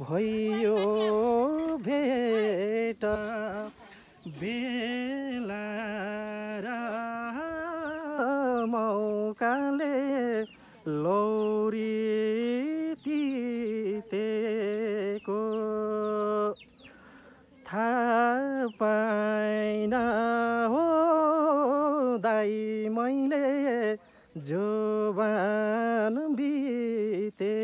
भयो भेट बेला र मौकाले लौरी तितेको थाहा पाइन हो दाइ मैले जोबान बिते।